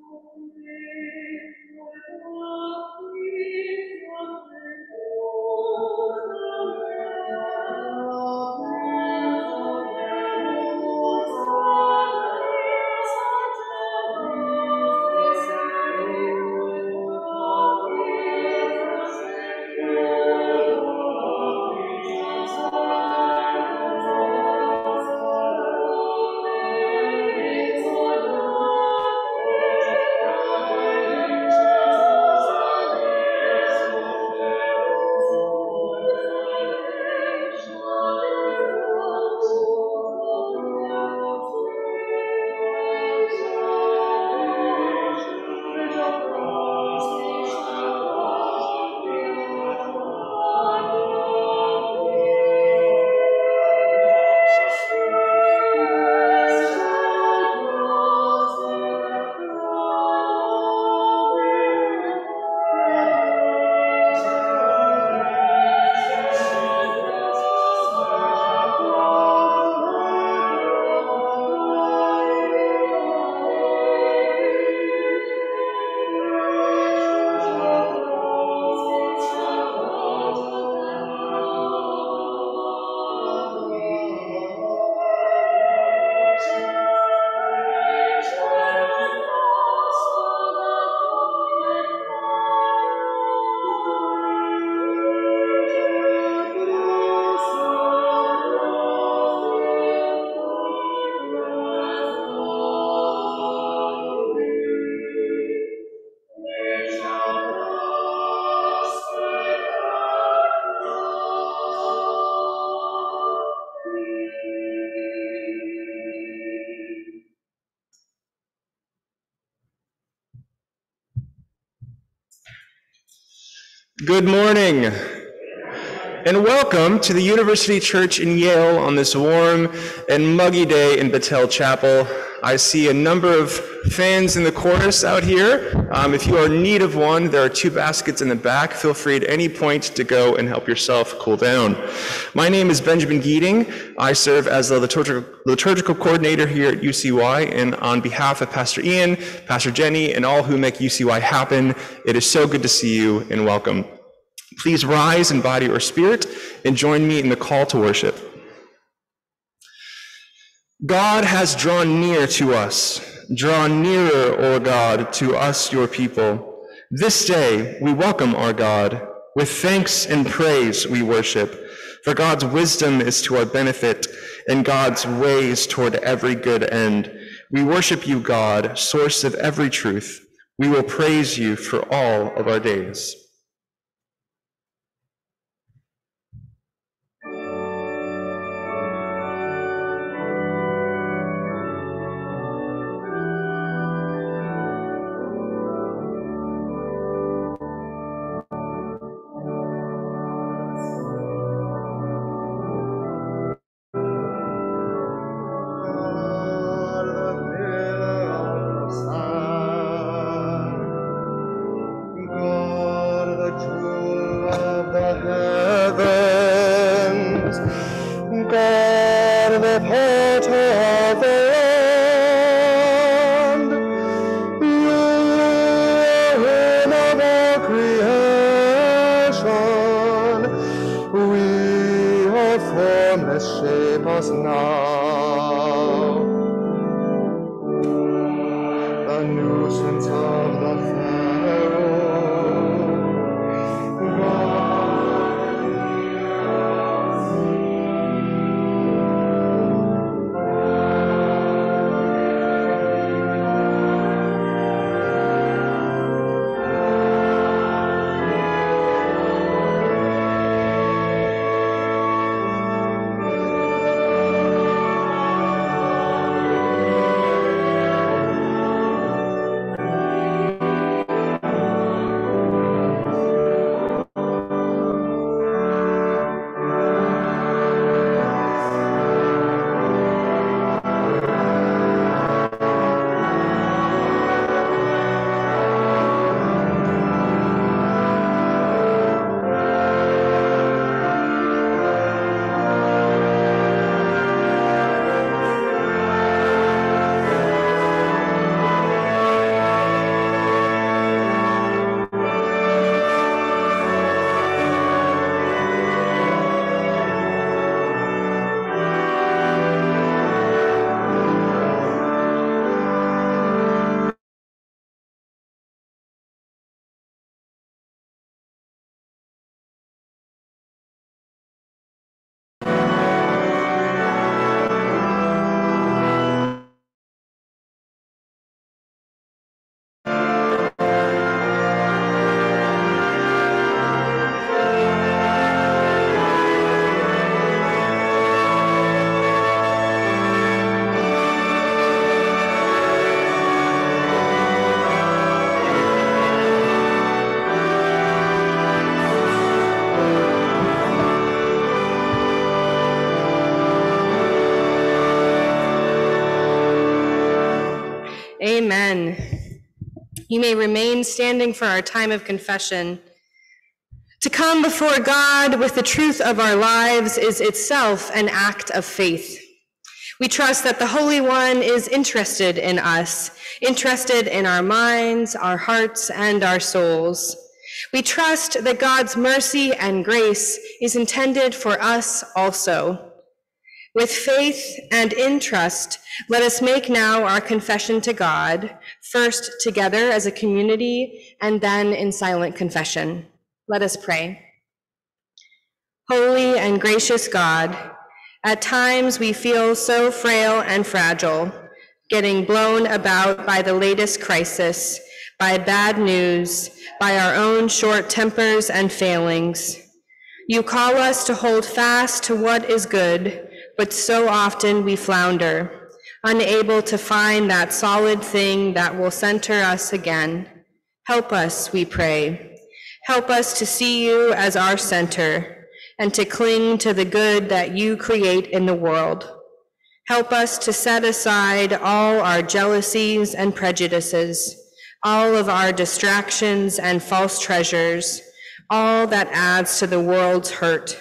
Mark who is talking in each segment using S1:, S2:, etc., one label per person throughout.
S1: Thank you. Good morning, and welcome to the University Church in Yale on this warm and muggy day in Battelle Chapel. I see a number of fans in the chorus out here. Um, if you are in need of one, there are two baskets in the back. Feel free at any point to go and help yourself cool down. My name is Benjamin Geeding. I serve as the liturgical, liturgical coordinator here at UCY, and on behalf of Pastor Ian, Pastor Jenny, and all who make UCY happen, it is so good to see you and welcome. Please rise in body or spirit and join me in the call to worship. God has drawn near to us. Draw nearer, O God, to us, your people. This day we welcome our God. With thanks and praise we worship. For God's wisdom is to our benefit, and God's ways toward every good end. We worship you, God, source of every truth. We will praise you for all of our days.
S2: You may remain standing for our time of confession. To come before God with the truth of our lives is itself an act of faith. We trust that the Holy One is interested in us, interested in our minds, our hearts, and our souls. We trust that God's mercy and grace is intended for us also. With faith and in trust, let us make now our confession to God, first together as a community and then in silent confession. Let us pray. Holy and gracious God, at times we feel so frail and fragile, getting blown about by the latest crisis, by bad news, by our own short tempers and failings. You call us to hold fast to what is good but so often we flounder, unable to find that solid thing that will center us again. Help us, we pray. Help us to see you as our center and to cling to the good that you create in the world. Help us to set aside all our jealousies and prejudices, all of our distractions and false treasures, all that adds to the world's hurt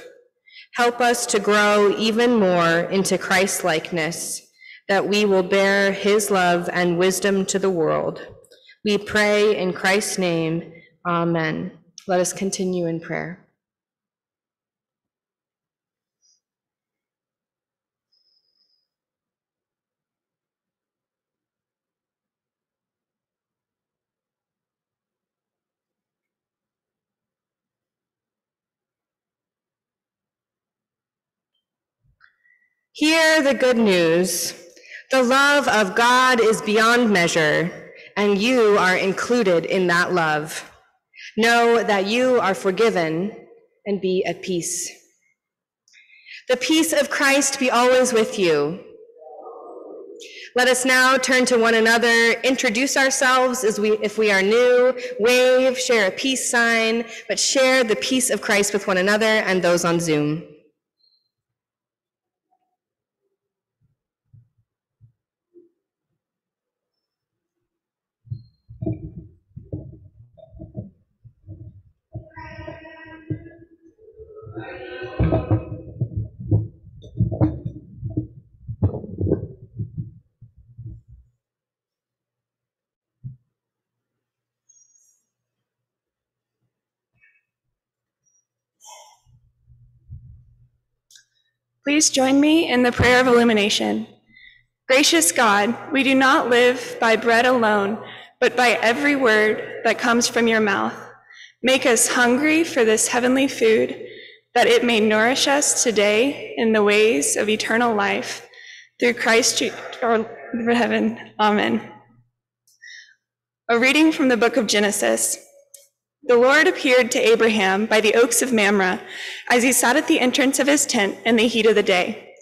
S2: Help us to grow even more into Christ likeness, that we will bear his love and wisdom to the world. We pray in Christ's name. Amen. Let us continue in prayer. Hear the good news. The love of God is beyond measure, and you are included in that love. Know that you are forgiven and be at peace. The peace of Christ be always with you. Let us now turn to one another, introduce ourselves as we, if we are new, wave, share a peace sign, but share the peace of Christ with one another and those on Zoom.
S3: Please join me in the prayer of illumination. Gracious God, we do not live by bread alone, but by every word that comes from your mouth. Make us hungry for this heavenly food, that it may nourish us today in the ways of eternal life. Through Christ our heaven. Amen. A reading from the book of Genesis. The Lord appeared to Abraham by the oaks of Mamre as he sat at the entrance of his tent in the heat of the day.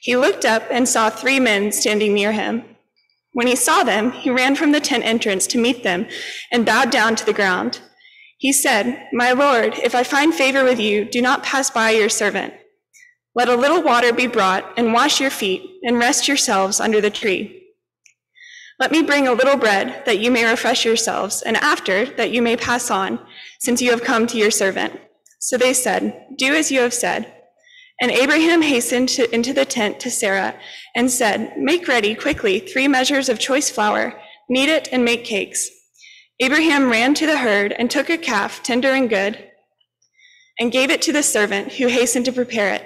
S3: He looked up and saw three men standing near him. When he saw them, he ran from the tent entrance to meet them and bowed down to the ground. He said, My Lord, if I find favor with you, do not pass by your servant. Let a little water be brought and wash your feet and rest yourselves under the tree. Let me bring a little bread that you may refresh yourselves, and after that you may pass on, since you have come to your servant. So they said, Do as you have said. And Abraham hastened to, into the tent to Sarah and said, Make ready quickly three measures of choice flour, knead it, and make cakes. Abraham ran to the herd and took a calf, tender and good, and gave it to the servant who hastened to prepare it.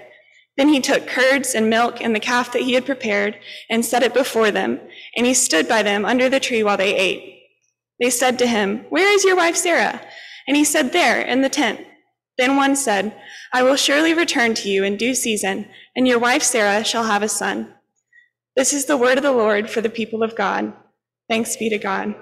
S3: Then he took curds and milk and the calf that he had prepared and set it before them, and he stood by them under the tree while they ate. They said to him, Where is your wife Sarah? And he said, There, in the tent. Then one said, I will surely return to you in due season, and your wife Sarah shall have a son. This is the word of the Lord for the people of God. Thanks be to God.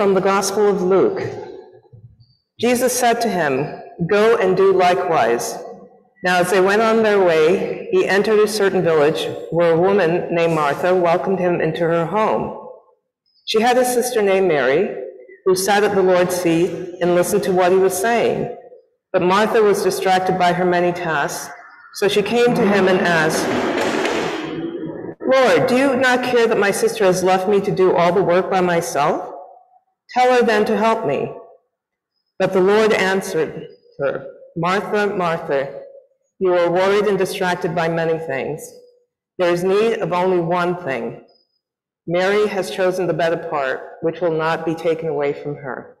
S4: From the Gospel of Luke. Jesus said to him, Go and do likewise. Now, as they went on their way, he entered a certain village where a woman named Martha welcomed him into her home. She had a sister named Mary, who sat at the Lord's feet and listened to what he was saying. But Martha was distracted by her many tasks, so she came to him and asked, Lord, do you not care that my sister has left me to do all the work by myself? Tell her then to help me. But the Lord answered her, Martha, Martha, you are worried and distracted by many things. There is need of only one thing. Mary has chosen the better part, which will not be taken away from her.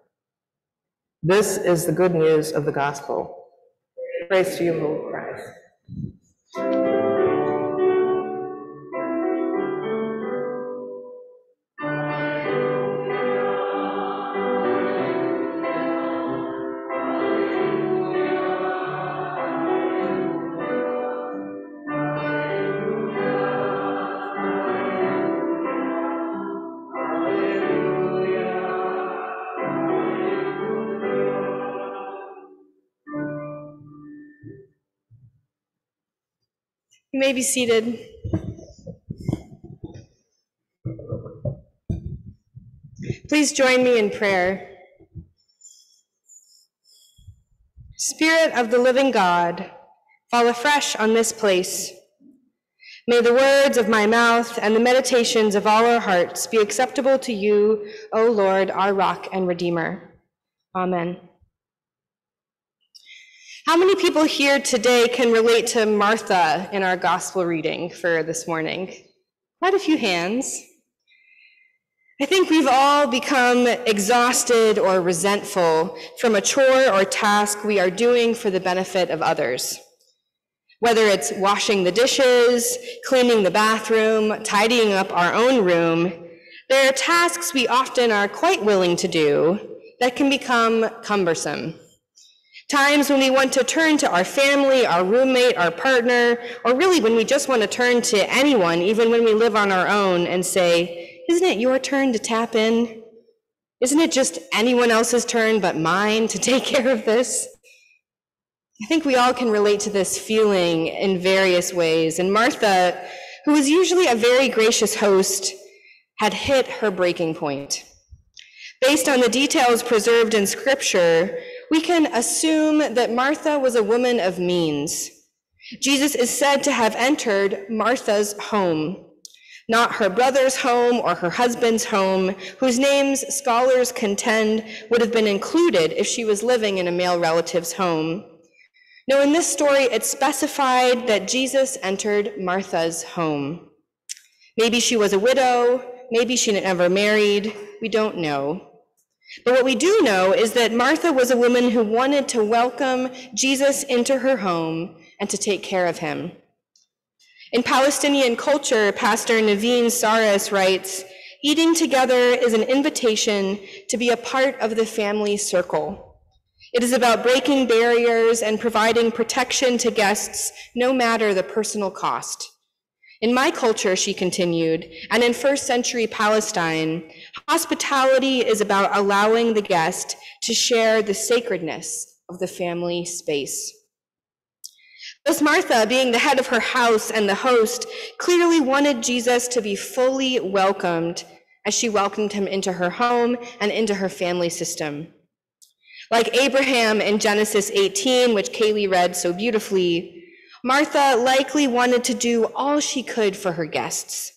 S4: This is the good news of the gospel. Praise to you, Lord Christ.
S2: May be seated. Please join me in prayer. Spirit of the living God, fall afresh on this place. May the words of my mouth and the meditations of all our hearts be acceptable to you, O Lord, our rock and redeemer. Amen. How many people here today can relate to Martha in our gospel reading for this morning? Quite a few hands. I think we've all become exhausted or resentful from a chore or task we are doing for the benefit of others. Whether it's washing the dishes, cleaning the bathroom, tidying up our own room, there are tasks we often are quite willing to do that can become cumbersome. Times when we want to turn to our family, our roommate, our partner, or really when we just want to turn to anyone, even when we live on our own, and say, Isn't it your turn to tap in? Isn't it just anyone else's turn but mine to take care of this? I think we all can relate to this feeling in various ways. And Martha, who was usually a very gracious host, had hit her breaking point. Based on the details preserved in Scripture, we can assume that Martha was a woman of means. Jesus is said to have entered Martha's home, not her brother's home or her husband's home, whose names scholars contend would have been included if she was living in a male relative's home. No, in this story, it's specified that Jesus entered Martha's home. Maybe she was a widow, maybe she never married, we don't know. But what we do know is that Martha was a woman who wanted to welcome Jesus into her home and to take care of him. In Palestinian culture, Pastor Naveen Saras writes, eating together is an invitation to be a part of the family circle. It is about breaking barriers and providing protection to guests, no matter the personal cost. In my culture, she continued, and in first century Palestine, hospitality is about allowing the guest to share the sacredness of the family space. Thus, Martha, being the head of her house and the host, clearly wanted Jesus to be fully welcomed as she welcomed him into her home and into her family system. Like Abraham in Genesis 18, which Kaylee read so beautifully, Martha likely wanted to do all she could for her guests,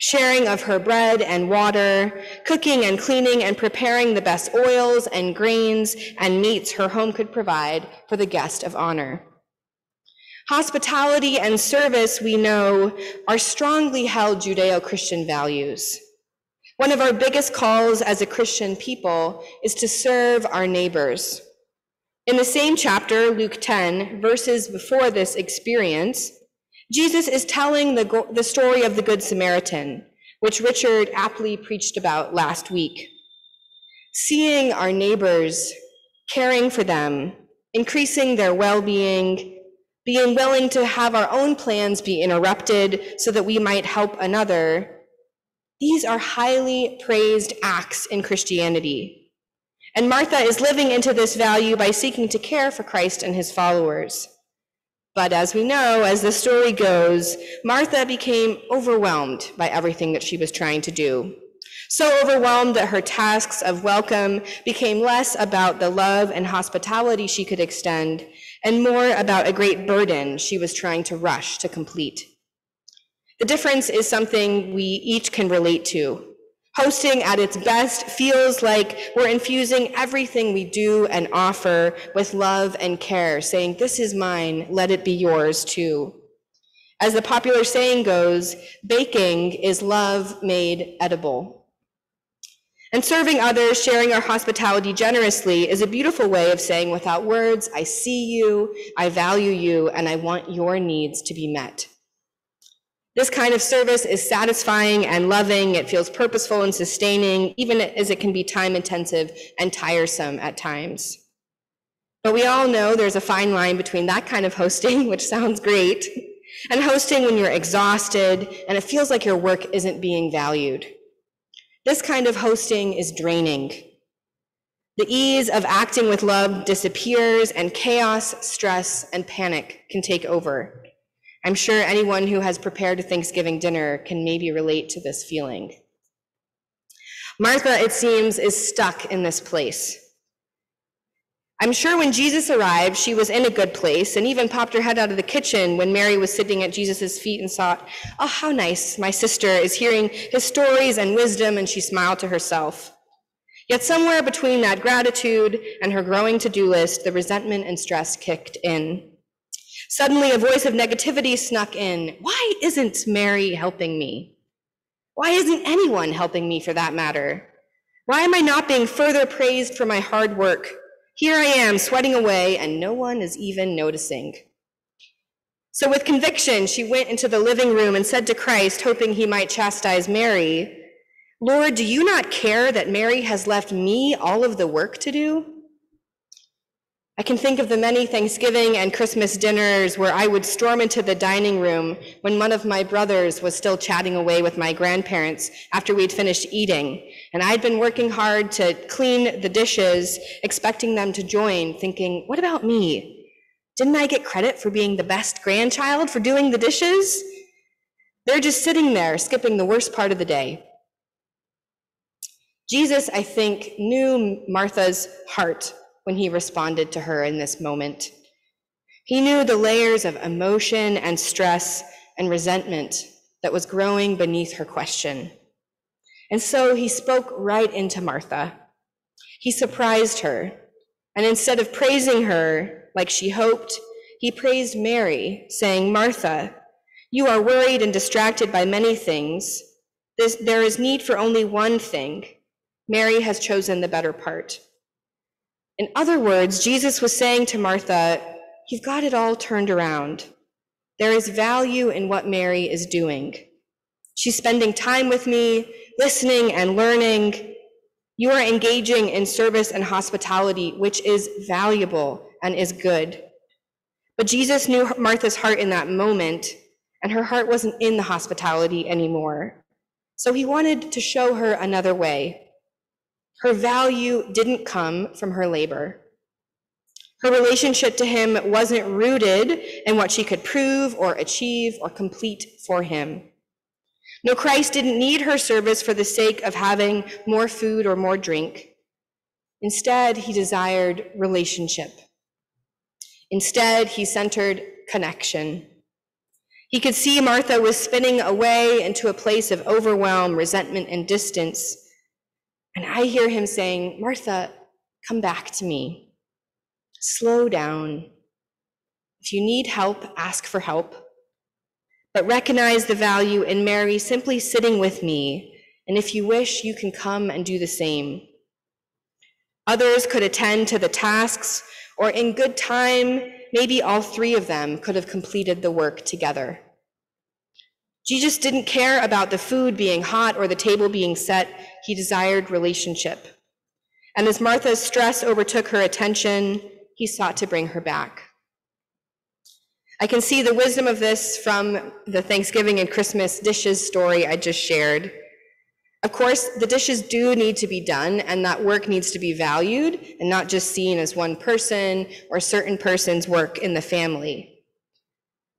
S2: sharing of her bread and water, cooking and cleaning and preparing the best oils and grains and meats her home could provide for the guest of honor. Hospitality and service, we know, are strongly held Judeo Christian values. One of our biggest calls as a Christian people is to serve our neighbors. In the same chapter, Luke 10, verses before this experience, Jesus is telling the, the story of the Good Samaritan, which Richard aptly preached about last week. Seeing our neighbors, caring for them, increasing their well being, being willing to have our own plans be interrupted so that we might help another, These are highly praised acts in Christianity. And Martha is living into this value by seeking to care for Christ and his followers. But as we know, as the story goes, Martha became overwhelmed by everything that she was trying to do. So overwhelmed that her tasks of welcome became less about the love and hospitality she could extend and more about a great burden she was trying to rush to complete. The difference is something we each can relate to. Hosting at its best feels like we're infusing everything we do and offer with love and care, saying, This is mine, let it be yours too. As the popular saying goes, baking is love made edible. And serving others, sharing our hospitality generously, is a beautiful way of saying without words, I see you, I value you, and I want your needs to be met. This kind of service is satisfying and loving. It feels purposeful and sustaining, even as it can be time intensive and tiresome at times. But we all know there's a fine line between that kind of hosting, which sounds great, and hosting when you're exhausted and it feels like your work isn't being valued. This kind of hosting is draining. The ease of acting with love disappears, and chaos, stress, and panic can take over. I'm sure anyone who has prepared a Thanksgiving dinner can maybe relate to this feeling. Martha, it seems, is stuck in this place. I'm sure when Jesus arrived, she was in a good place and even popped her head out of the kitchen when Mary was sitting at Jesus' feet and thought, Oh, how nice. My sister is hearing his stories and wisdom, and she smiled to herself. Yet somewhere between that gratitude and her growing to do list, the resentment and stress kicked in. Suddenly, a voice of negativity snuck in. Why isn't Mary helping me? Why isn't anyone helping me for that matter? Why am I not being further praised for my hard work? Here I am, sweating away, and no one is even noticing. So, with conviction, she went into the living room and said to Christ, hoping he might chastise Mary, Lord, do you not care that Mary has left me all of the work to do? I can think of the many Thanksgiving and Christmas dinners where I would storm into the dining room when one of my brothers was still chatting away with my grandparents after we'd finished eating. And I'd been working hard to clean the dishes, expecting them to join, thinking, what about me? Didn't I get credit for being the best grandchild for doing the dishes? They're just sitting there, skipping the worst part of the day. Jesus, I think, knew Martha's heart when he responded to her in this moment. He knew the layers of emotion and stress and resentment that was growing beneath her question. And so he spoke right into Martha. He surprised her. And instead of praising her like she hoped, he praised Mary, saying, Martha, you are worried and distracted by many things. This, there is need for only one thing. Mary has chosen the better part. In other words, Jesus was saying to Martha, You've got it all turned around. There is value in what Mary is doing. She's spending time with me, listening and learning. You are engaging in service and hospitality, which is valuable and is good. But Jesus knew Martha's heart in that moment, and her heart wasn't in the hospitality anymore. So he wanted to show her another way. Her value didn't come from her labor. Her relationship to him wasn't rooted in what she could prove or achieve or complete for him. No, Christ didn't need her service for the sake of having more food or more drink. Instead, he desired relationship. Instead, he centered connection. He could see Martha was spinning away into a place of overwhelm, resentment, and distance. And I hear him saying, Martha, come back to me. Slow down. If you need help, ask for help. But recognize the value in Mary simply sitting with me. And if you wish, you can come and do the same. Others could attend to the tasks, or in good time, maybe all three of them could have completed the work together. Jesus didn't care about the food being hot or the table being set. He desired relationship. And as Martha's stress overtook her attention, he sought to bring her back. I can see the wisdom of this from the Thanksgiving and Christmas dishes story I just shared. Of course, the dishes do need to be done, and that work needs to be valued and not just seen as one person or certain person's work in the family.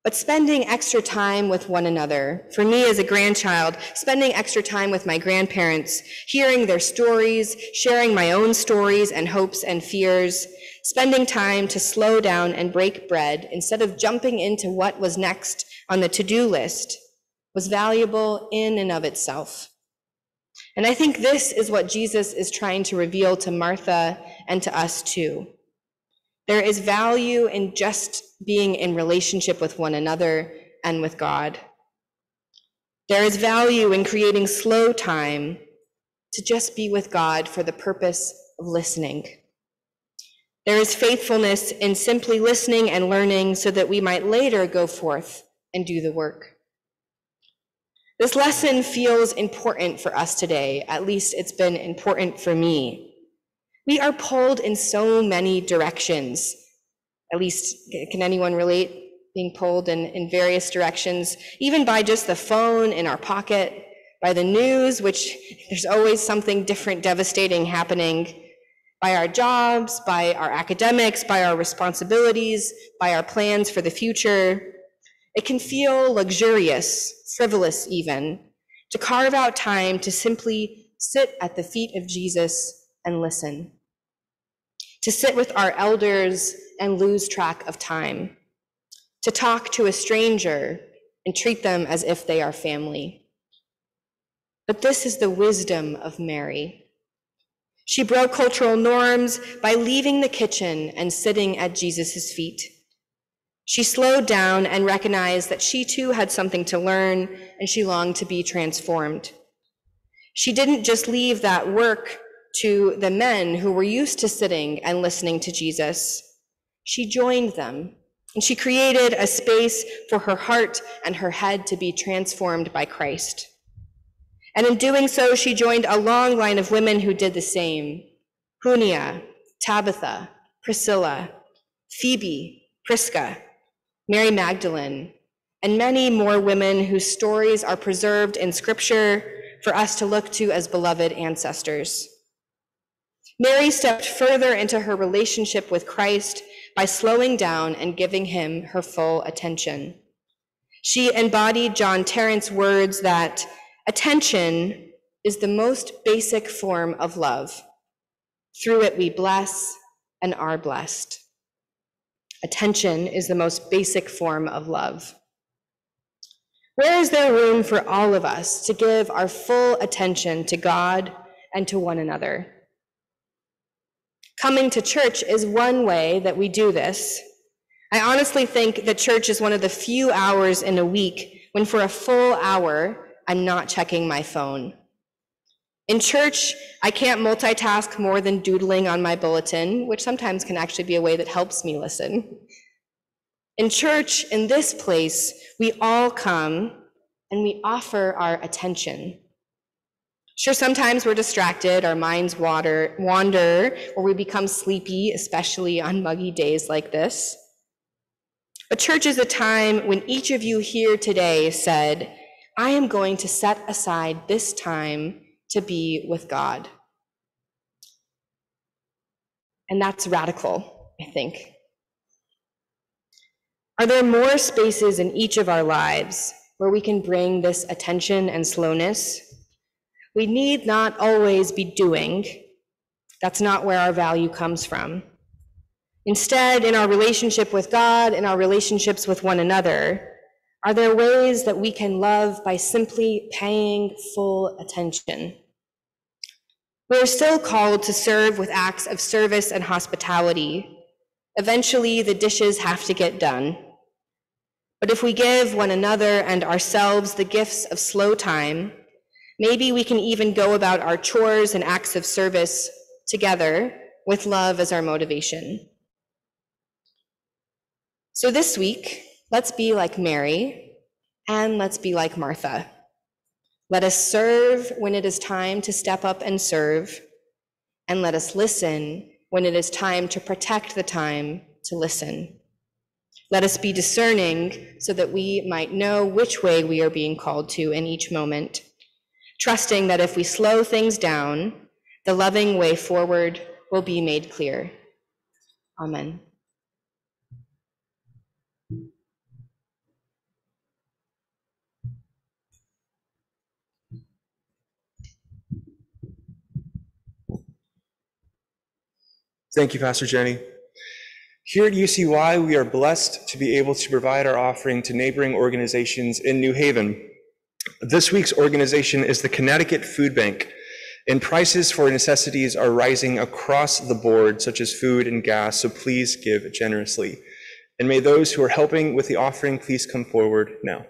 S2: But spending extra time with one another, for me as a grandchild, spending extra time with my grandparents, hearing their stories, sharing my own stories and hopes and fears, spending time to slow down and break bread instead of jumping into what was next on the to-do list was valuable in and of itself. And I think this is what Jesus is trying to reveal to Martha and to us too. There is value in just being in relationship with one another and with God. There is value in creating slow time to just be with God for the purpose of listening. There is faithfulness in simply listening and learning so that we might later go forth and do the work. This lesson feels important for us today. At least it's been important for me. We are pulled in so many directions. At least, can anyone relate being pulled in, in various directions, even by just the phone in our pocket, by the news, which there's always something different, devastating happening, by our jobs, by our academics, by our responsibilities, by our plans for the future. It can feel luxurious, frivolous even, to carve out time to simply sit at the feet of Jesus and listen, to sit with our elders and lose track of time, to talk to a stranger and treat them as if they are family. But this is the wisdom of Mary. She broke cultural norms by leaving the kitchen and sitting at Jesus' feet. She slowed down and recognized that she too had something to learn and she longed to be transformed. She didn't just leave that work to the men who were used to sitting and listening to Jesus. She joined them and she created a space for her heart and her head to be transformed by Christ. And in doing so, she joined a long line of women who did the same Junia, Tabitha, Priscilla, Phoebe, Prisca, Mary Magdalene, and many more women whose stories are preserved in Scripture for us to look to as beloved ancestors. Mary stepped further into her relationship with Christ by slowing down and giving him her full attention. She embodied John Tarrant's words that Attention is the most basic form of love. Through it, we bless and are blessed. Attention is the most basic form of love. Where is there room for all of us to give our full attention to God and to one another? Coming to church is one way that we do this. I honestly think that church is one of the few hours in a week when, for a full hour, I'm not checking my phone. In church, I can't multitask more than doodling on my bulletin, which sometimes can actually be a way that helps me listen. In church, in this place, we all come and we offer our attention. Sure, sometimes we're distracted, our minds water, wander, or we become sleepy, especially on muggy days like this. But church is a time when each of you here today said, I am going to set aside this time to be with God. And that's radical, I think. Are there more spaces in each of our lives where we can bring this attention and slowness? We need not always be doing. That's not where our value comes from. Instead, in our relationship with God, in our relationships with one another, are there ways that we can love by simply paying full attention? We are still called to serve with acts of service and hospitality. Eventually, the dishes have to get done. But if we give one another and ourselves the gifts of slow time, maybe we can even go about our chores and acts of service together with love as our motivation. So this week, Let's be like Mary and let's be like Martha. Let us serve when it is time to step up and serve, and let us listen when it is time to protect the time to listen. Let us be discerning so that we might know which way we are being called to in each moment. Trusting that if we slow things down, the loving way forward will be made clear. Amen.
S1: Thank you, Pastor Jenny. Here at UCY, we are blessed to be able to provide our offering to neighboring organizations in New Haven. This week's organization is the Connecticut Food Bank, and prices for necessities are rising across the board, such as food and gas, so please give generously. And may those who are helping with the offering please come forward now.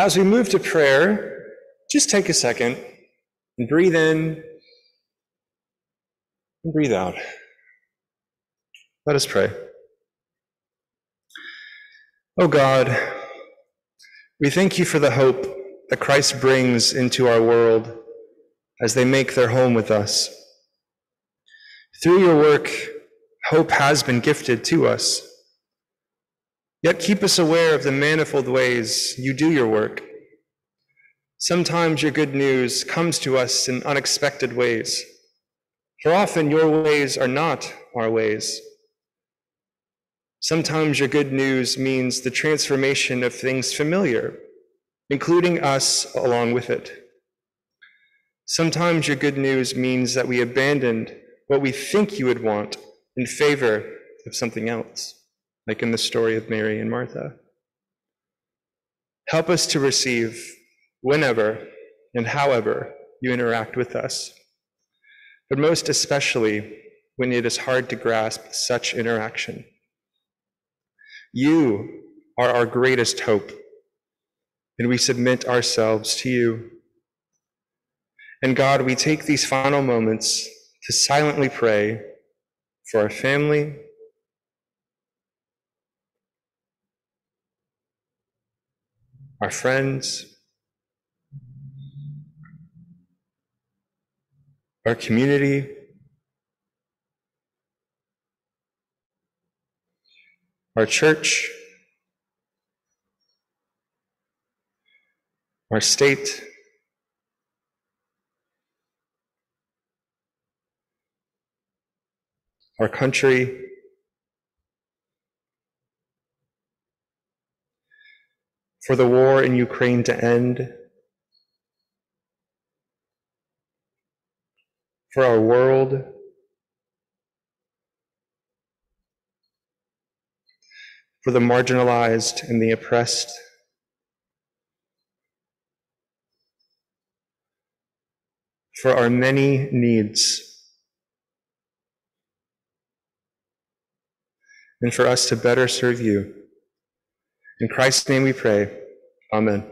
S1: As we move to prayer, just take a second and breathe in and breathe out. Let us pray. Oh God, we thank you for the hope that Christ brings into our world as they make their home with us. Through your work, hope has been gifted to us. Yet keep us aware of the manifold ways you do your work. Sometimes your good news comes to us in unexpected ways, for often your ways are not our ways. Sometimes your good news means the transformation of things familiar, including us along with it. Sometimes your good news means that we abandoned what we think you would want in favor of something else like in the story of Mary and Martha. Help us to receive whenever and however you interact with us, but most especially when it is hard to grasp such interaction. You are our greatest hope, and we submit ourselves to you. And God, we take these final moments to silently pray for our family our friends, our community, our church, our state, our country, for the war in Ukraine to end, for our world, for the marginalized and the oppressed. For our many needs, and for us to better serve you. In Christ's name we pray. Amen.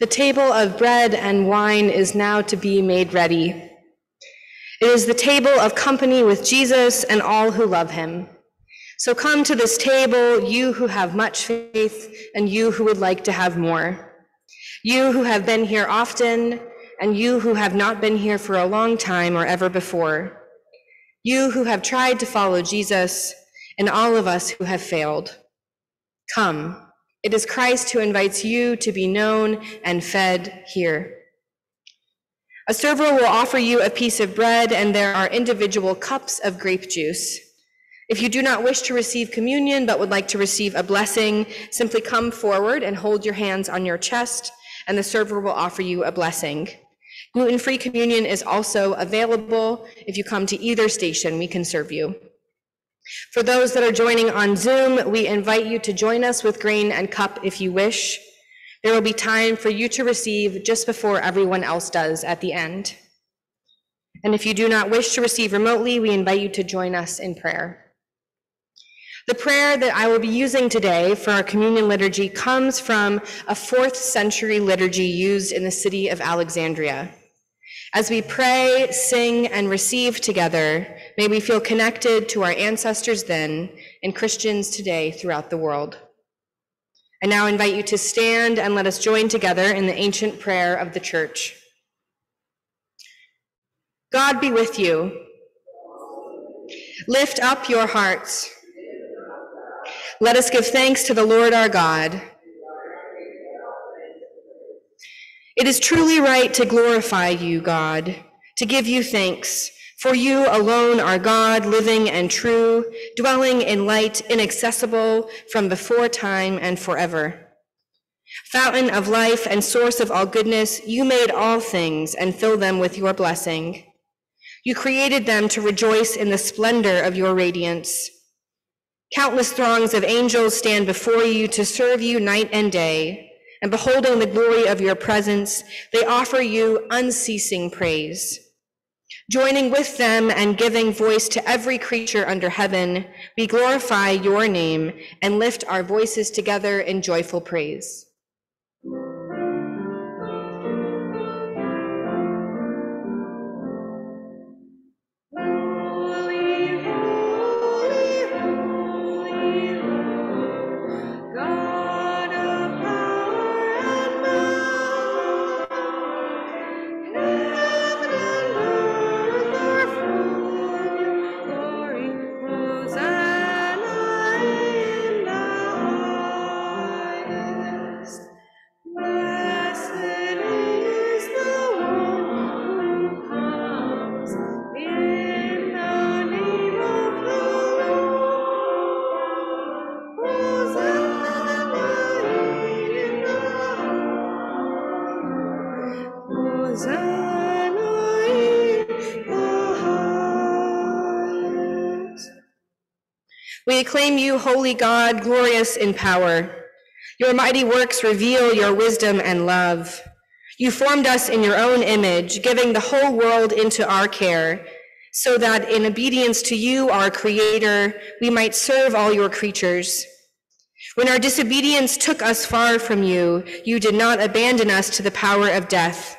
S2: The table of bread and wine is now to be made ready. Is the table of company with Jesus and all who love him. So come to this table, you who have much faith and you who would like to have more. You who have been here often and you who have not been here for a long time or ever before. You who have tried to follow Jesus and all of us who have failed. Come. It is Christ who invites you to be known and fed here. A server will offer you a piece of bread, and there are individual cups of grape juice. If you do not wish to receive communion but would like to receive a blessing, simply come forward and hold your hands on your chest, and the server will offer you a blessing. Gluten free communion is also available. If you come to either station, we can serve you. For those that are joining on Zoom, we invite you to join us with grain and cup if you wish. There will be time for you to receive just before everyone else does at the end. And if you do not wish to receive remotely, we invite you to join us in prayer. The prayer that I will be using today for our communion liturgy comes from a fourth century liturgy used in the city of Alexandria. As we pray, sing, and receive together, may we feel connected to our ancestors then and Christians today throughout the world. I now invite you to stand and let us join together in the ancient prayer of the church. God be with you. Lift up your hearts. Let us give thanks to the Lord our God. It is truly right to glorify you, God, to give you thanks, For you alone are God, living and true, dwelling in light inaccessible from before time and forever. Fountain of life and source of all goodness, you made all things and fill them with your blessing. You created them to rejoice in the splendor of your radiance. Countless throngs of angels stand before you to serve you night and day, and beholding the glory of your presence, they offer you unceasing praise. Joining with them and giving voice to every creature under heaven, we glorify your name and lift our voices together in joyful praise. We acclaim you, holy God, glorious in power. Your mighty works reveal your wisdom and love. You formed us in your own image, giving the whole world into our care, so that in obedience to you, our Creator, we might serve all your creatures. When our disobedience took us far from you, you did not abandon us to the power of death.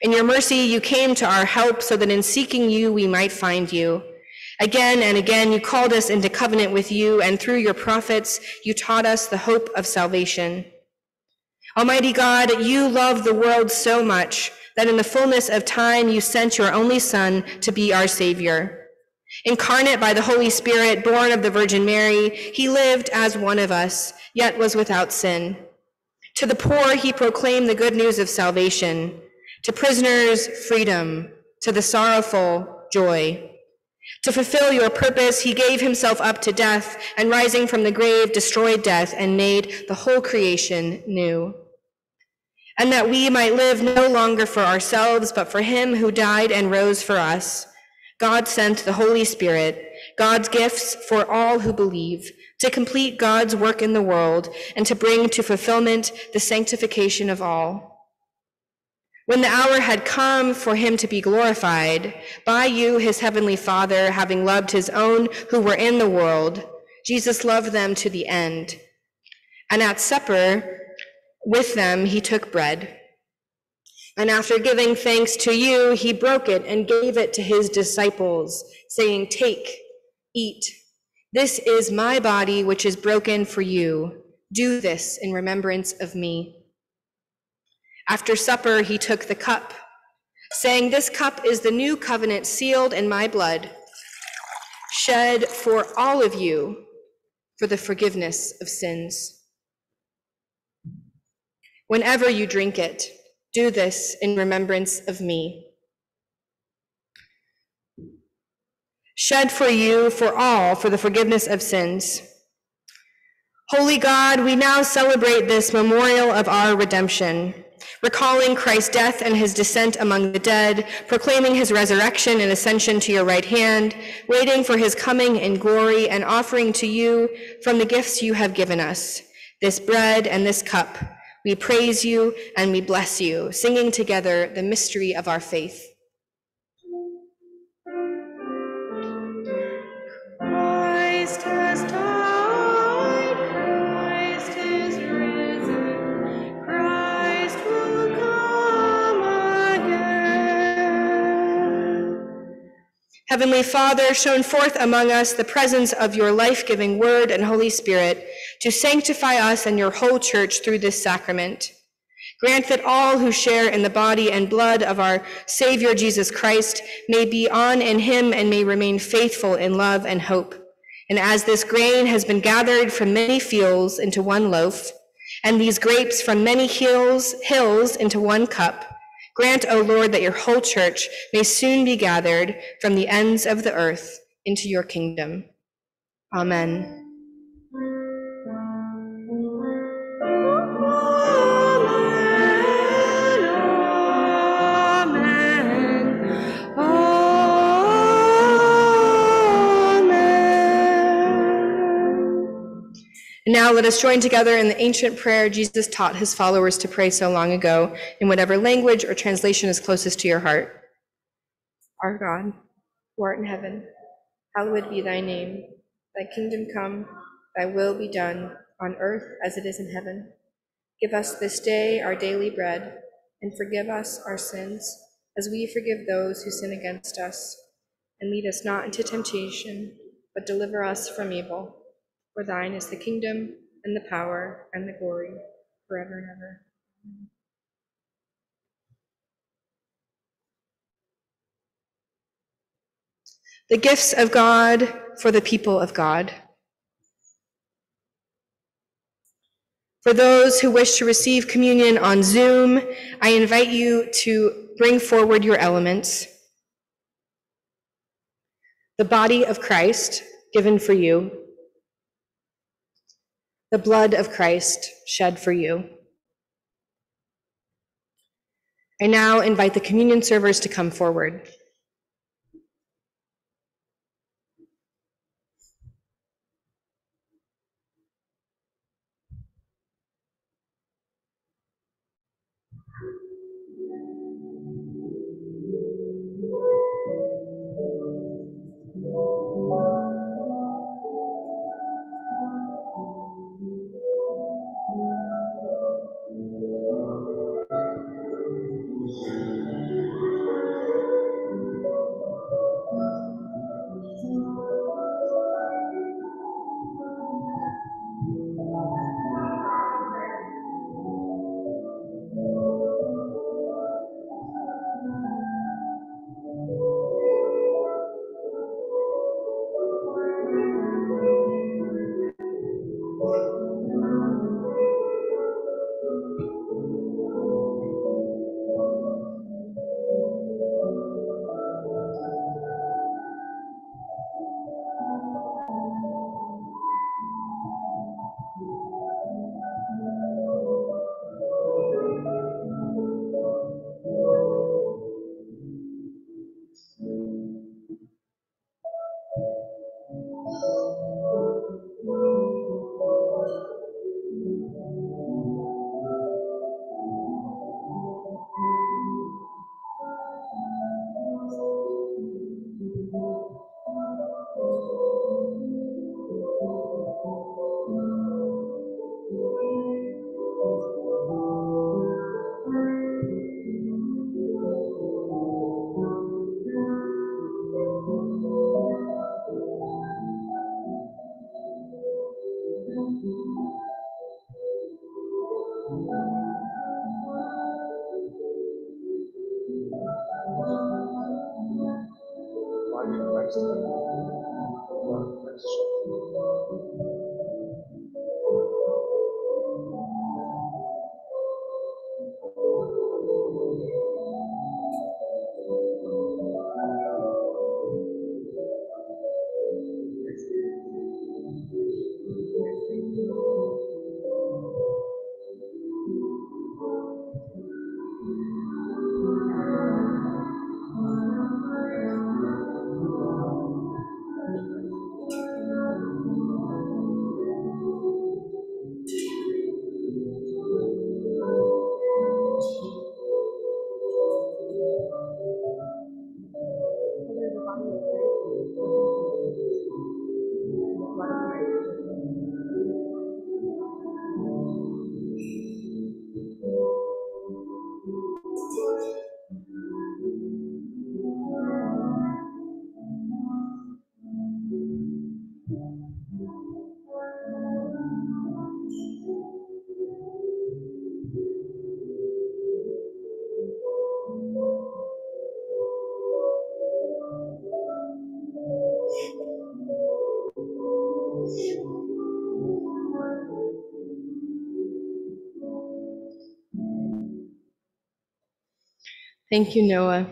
S2: In your mercy, you came to our help so that in seeking you, we might find you. Again and again, you called us into covenant with you, and through your prophets, you taught us the hope of salvation. Almighty God, you love the world so much that in the fullness of time, you sent your only Son to be our Savior. Incarnate by the Holy Spirit, born of the Virgin Mary, he lived as one of us, yet was without sin. To the poor, he proclaimed the good news of salvation. To prisoners, freedom. To the sorrowful, joy. To fulfill your purpose, he gave himself up to death, and rising from the grave, destroyed death and made the whole creation new. And that we might live no longer for ourselves, but for him who died and rose for us. God sent the Holy Spirit, God's gifts for all who believe, to complete God's work in the world and to bring to fulfillment the sanctification of all. When the hour had come for him to be glorified, by you, his heavenly Father, having loved his own who were in the world, Jesus loved them to the end. And at supper, with them, he took bread. And after giving thanks to you, he broke it and gave it to his disciples, saying, Take, eat. This is my body, which is broken for you. Do this in remembrance of me. After supper, he took the cup, saying, This cup is the new covenant sealed in my blood, shed for all of you for the forgiveness of sins. Whenever you drink it, do this in remembrance of me. Shed for you, for all, for the forgiveness of sins. Holy God, we now celebrate this memorial of our redemption recalling Christ's death and his descent among the dead, proclaiming his resurrection and ascension to your right hand, waiting for his coming in glory, and offering to you from the gifts you have given us this bread and this cup. We praise you and we bless you, singing together the mystery of our faith. Heavenly Father, shown forth among us the presence of your life-giving word and Holy Spirit to sanctify us and your whole church through this sacrament. Grant that all who share in the body and blood of our Savior Jesus Christ may be on in him and may remain faithful in love and hope. And as this grain has been gathered from many fields into one loaf, and these grapes from many hills, hills into one cup, Grant, O Lord, that your whole church may soon be gathered from the ends of the earth into your kingdom. Amen. And now let us join together in the ancient prayer Jesus taught his followers to pray so long ago, in whatever language or translation is closest to your heart. Our God, who art in heaven, hallowed be thy name. Thy kingdom come, thy will be done, on earth as it is in heaven. Give us this day our daily bread, and forgive us our sins, as we forgive those who sin against us. And lead us not into temptation, but deliver us from evil. For thine is the kingdom, and the power, and the glory, forever and ever. The gifts of God for the people of God. For those who wish to receive communion on Zoom, I invite you to bring forward your elements. The body of Christ given for you, the blood of Christ shed for you. I now invite the communion servers to come forward. Thank you, Noah.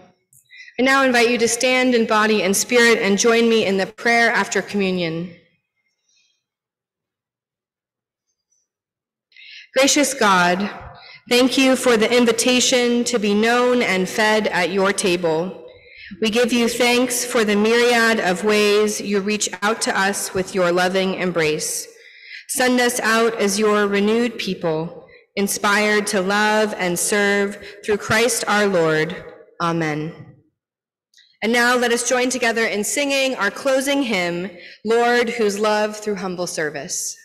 S2: I now invite you to stand in body and spirit and join me in the prayer after communion. Gracious God, thank you for the invitation to be known and fed at your table. We give you thanks for the myriad of ways you reach out to us with your loving embrace. Send us out as your renewed people, inspired to love and serve through Christ our Lord. Amen. And now let us join together in singing our closing hymn, Lord, whose love through humble service.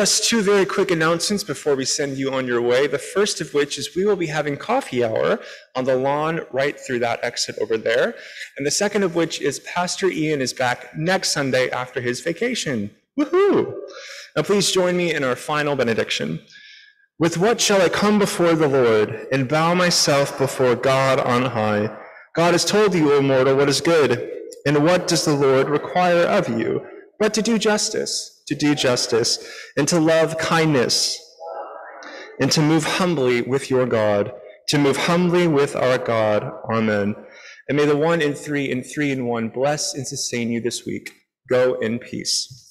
S1: Just two very quick announcements before we send you on your way. The first of which is we will be having coffee hour on the lawn right through that exit over there. And the second of which is Pastor Ian is back next Sunday after his vacation. Woohoo! Now please join me in our final benediction. With what shall I come before the Lord and bow myself before God on high? God has told you, O mortal, what is good. And what does the Lord require of you? but to do justice, to do justice, and to love kindness, and to move humbly with your God, to move humbly with our God. Amen. And may the one in three and three in one bless and sustain you this week. Go in peace.